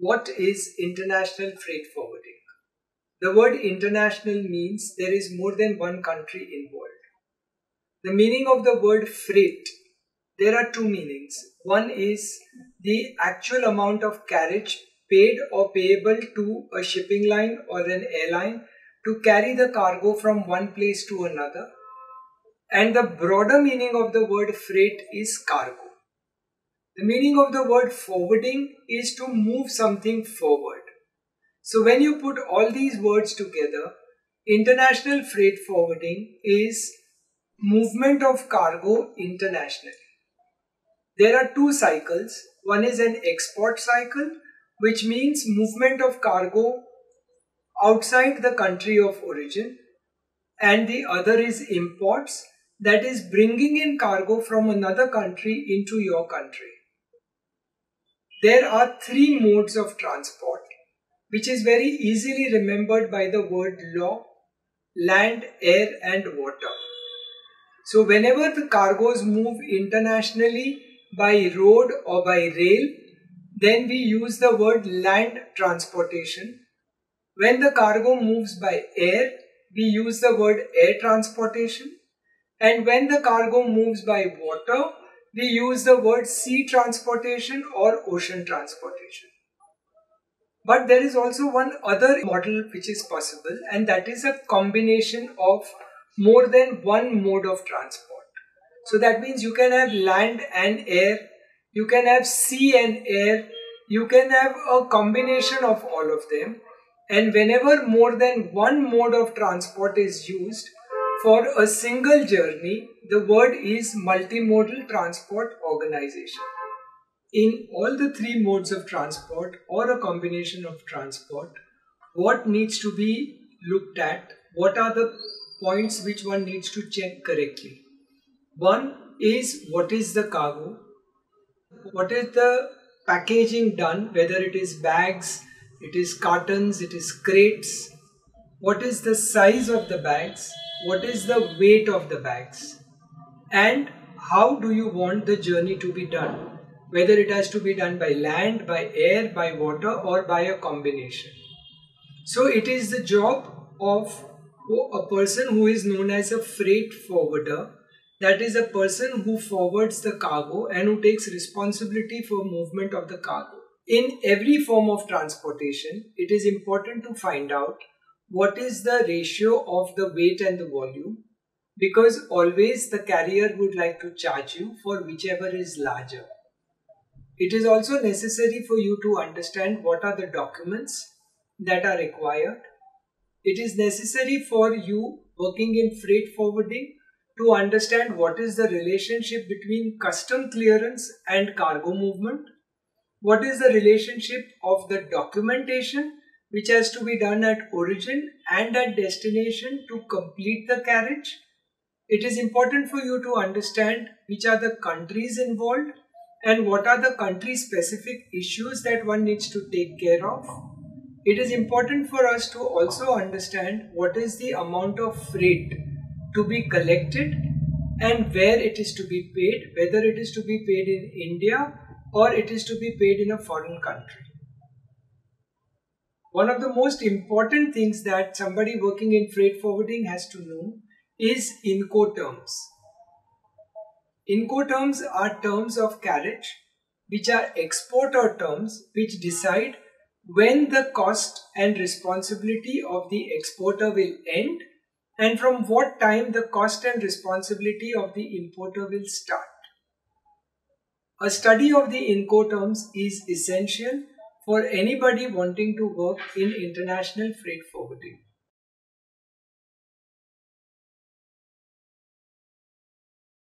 What is international freight forwarding? The word international means there is more than one country involved. The meaning of the word freight, there are two meanings. One is the actual amount of carriage paid or payable to a shipping line or an airline to carry the cargo from one place to another. And the broader meaning of the word freight is cargo. The meaning of the word forwarding is to move something forward. So when you put all these words together, international freight forwarding is movement of cargo internationally. There are two cycles. One is an export cycle, which means movement of cargo outside the country of origin. And the other is imports, that is bringing in cargo from another country into your country. There are three modes of transport, which is very easily remembered by the word law, land, air and water. So whenever the cargoes move internationally by road or by rail, then we use the word land transportation. When the cargo moves by air, we use the word air transportation. And when the cargo moves by water, we use the word sea transportation or ocean transportation. But there is also one other model which is possible and that is a combination of more than one mode of transport. So that means you can have land and air, you can have sea and air, you can have a combination of all of them and whenever more than one mode of transport is used, for a single journey, the word is multimodal transport organization. In all the three modes of transport or a combination of transport, what needs to be looked at? What are the points which one needs to check correctly? One is what is the cargo? What is the packaging done? Whether it is bags, it is cartons, it is crates. What is the size of the bags? What is the weight of the bags? And how do you want the journey to be done? Whether it has to be done by land by air by water or by a combination. So it is the job of a person who is known as a freight forwarder. That is a person who forwards the cargo and who takes responsibility for movement of the cargo. In every form of transportation it is important to find out what is the ratio of the weight and the volume because always the carrier would like to charge you for whichever is larger. It is also necessary for you to understand what are the documents that are required. It is necessary for you working in freight forwarding to understand what is the relationship between custom clearance and cargo movement. What is the relationship of the documentation which has to be done at origin and at destination to complete the carriage. It is important for you to understand which are the countries involved and what are the country specific issues that one needs to take care of. It is important for us to also understand what is the amount of freight to be collected and where it is to be paid, whether it is to be paid in India or it is to be paid in a foreign country. One of the most important things that somebody working in freight forwarding has to know is Incoterms. Incoterms are terms of carriage which are exporter terms which decide when the cost and responsibility of the exporter will end and from what time the cost and responsibility of the importer will start. A study of the Incoterms is essential for anybody wanting to work in international freight forwarding.